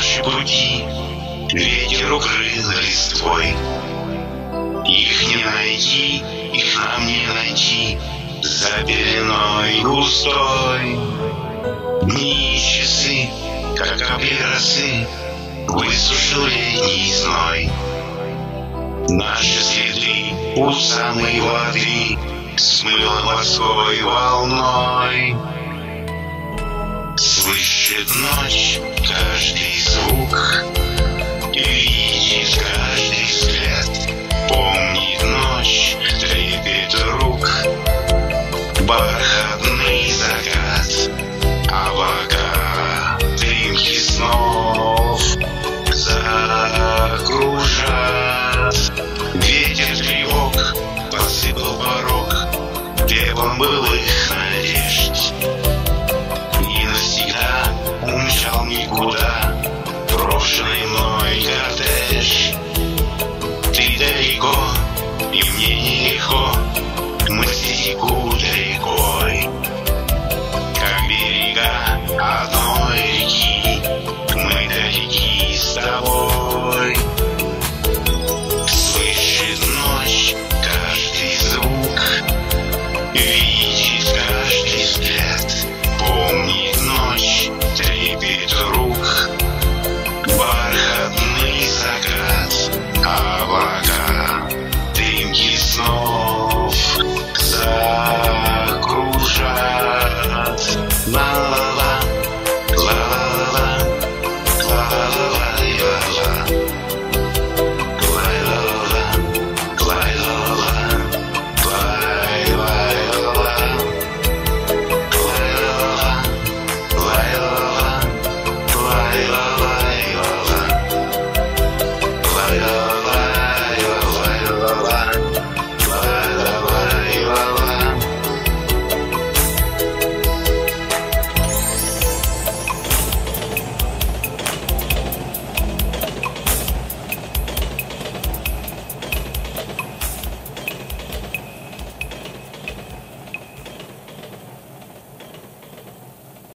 наши пути ветер укрыл листвой. Их не найти, их нам не найти за пеленой густой. Дни и часы, как капли росы, высушил летний зной. Наши следы у самой воды смыло морской волной. Слышит ночь каждый звук. И видит каждый взгляд. Помнит ночь, трепет рук. Бархатный закат Облака, дымки снов Закружат Ветер тревог посыпал порог. Пеплом былых Брошенный мной кортеж Ты далеко, и мне нелегко Мысли текут рекой Как берега одной реки Мы далеки с тобой Слышит ночь каждый звук Видит My.